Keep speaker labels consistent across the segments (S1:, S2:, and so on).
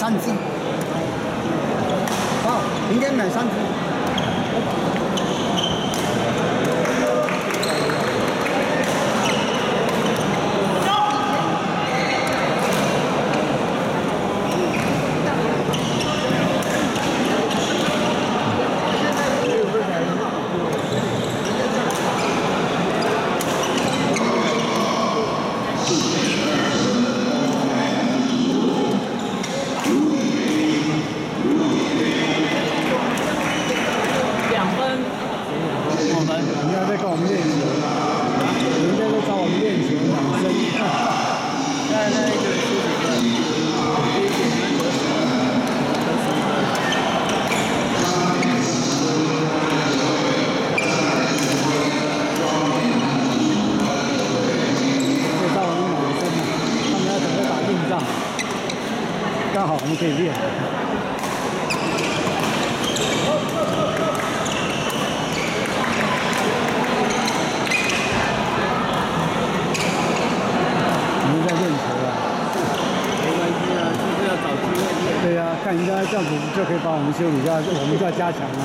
S1: 三只。好，明天买三只。
S2: 两分，我们
S1: 人家在跟我们练球，人家在找我们练球养生。
S2: 在那个出几个，第一点跟得十，得十一分。
S1: 介绍我们养生啊，他们要准备打硬仗，刚好我们可以练。我们在练球啊，
S2: 没关系啊，就是要找机会练。
S1: 对呀、看人家这样子就可以把我们修理掉，我们就要加强啊。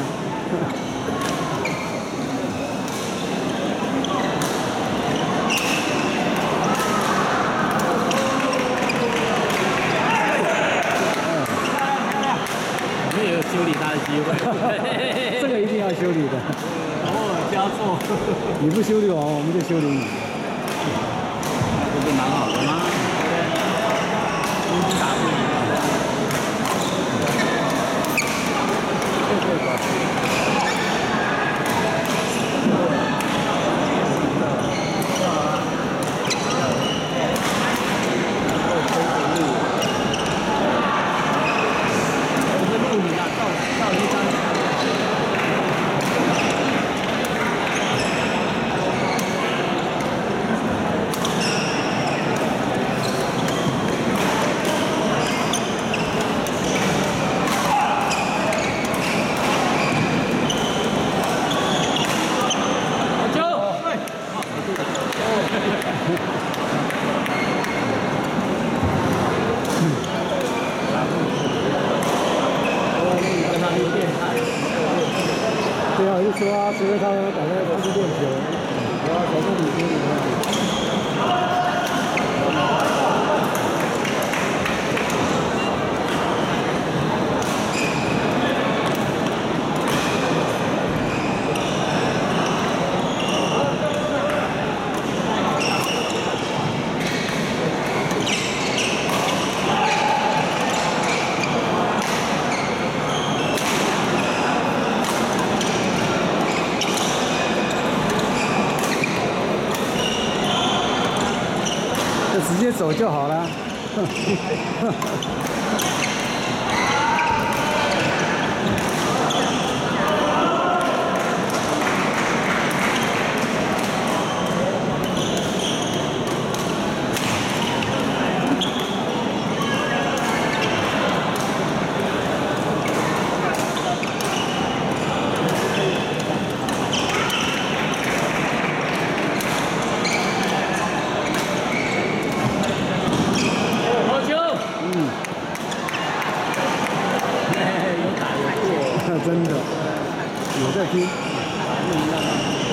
S2: 我们也有修理他的机会。
S1: 这个一定要修理的，
S2: 偶尔加错，
S1: 你不修理我，我们就修理你。
S2: 这不蛮好的吗？工资打不赢。我是录你啊，照照一张。球，跟他练变态。
S1: 对啊，我就说啊，除非他们打算他去练球，我要找这里修理他。就直接走就好了。真的我在听。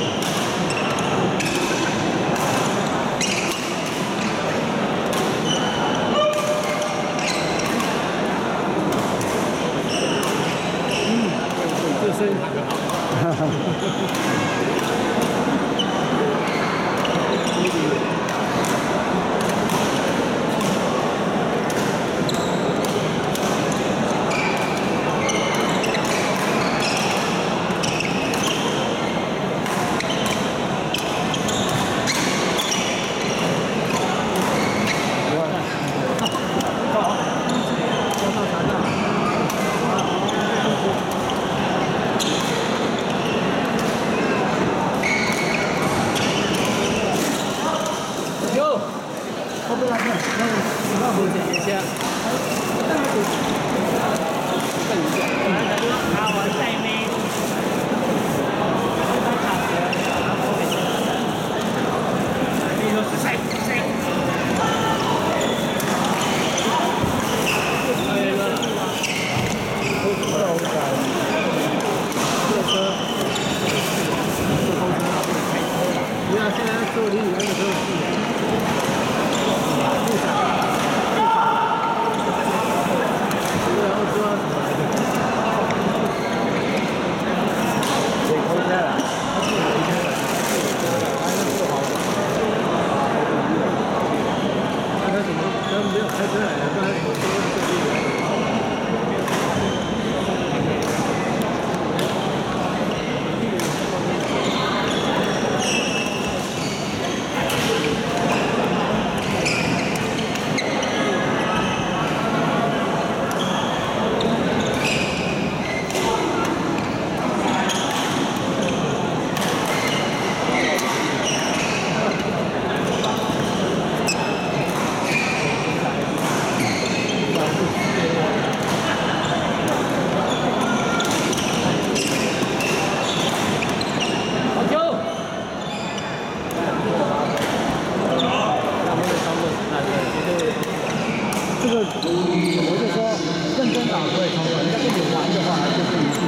S3: 你
S1: 玩的话就是一句，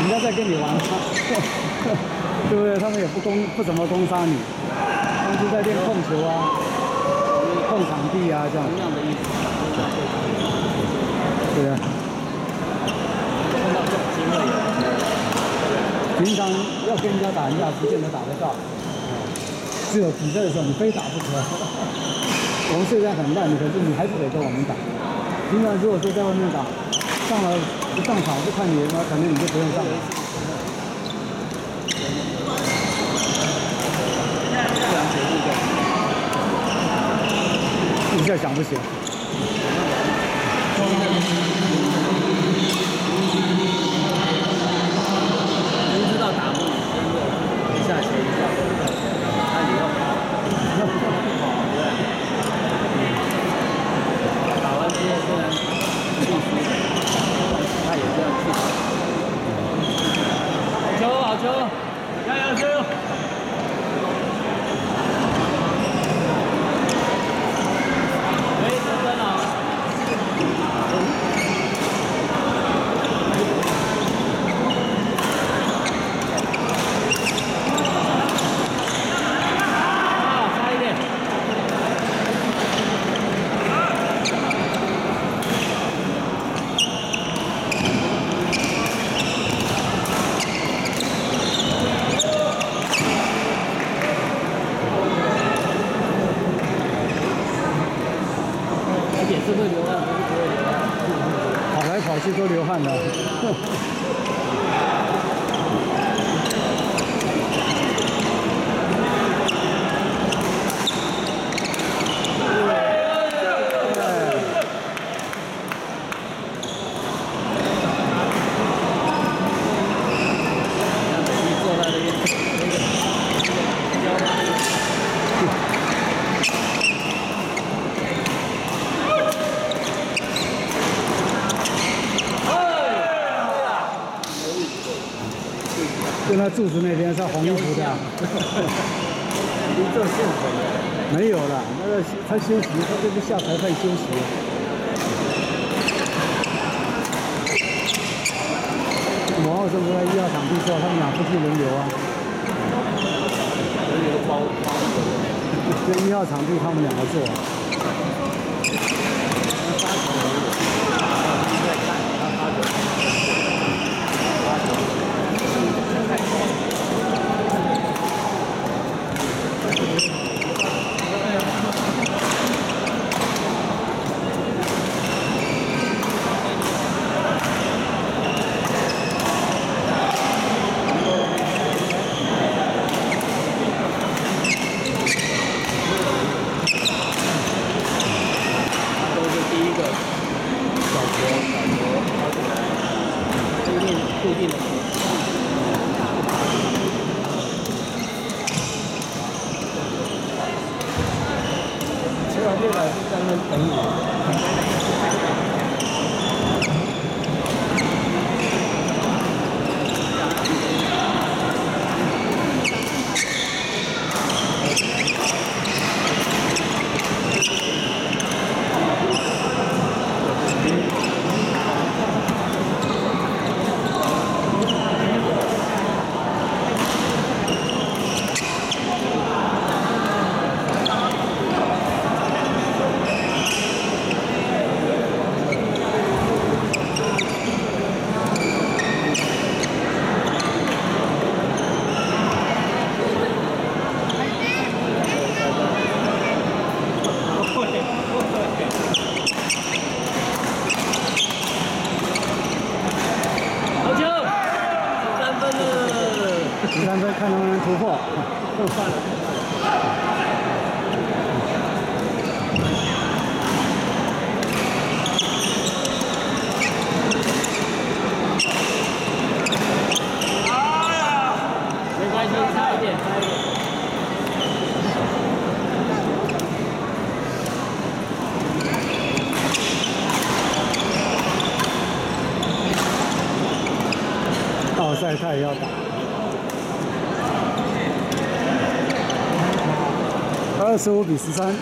S1: 人家在跟你玩，对不对？他们也不攻不怎么攻杀你，他们是在练控球啊、控场地啊这样
S2: 同，样的意思，对方
S1: 对啊。
S2: 碰到这种机会，
S1: 平常要跟人家打，一架不见得打得到，只有比赛的时候你非打不可。我们虽然很烂，可是你还是得跟我们打。平常如果说在外面打，上了不上场就看你，那肯定你就不用上了。一下想不起来。
S2: 明知道打不赢，真的一下球一下球，那你要跑，那不跑对。打完之后虽然不输，他也这样去打。好球，加油，加油加油！喂，得分了。啊，差一点。而且是会流汗，不是不会流汗。
S1: 跑去都流汗了。
S2: 让美丽坐在那个那个腰上。
S1: 就那柱子那边是红衣服的，
S2: 离这线很
S1: 没有了，那个他休息，他这个下裁判休息。王浩生不在一号场地之后，他们俩不去轮流啊。
S2: 轮流包包
S1: 就一号场地他们两个做。
S2: 算了，算了。没关系，差一点，差一点。
S1: 奥赛他也要打。二十五比十三。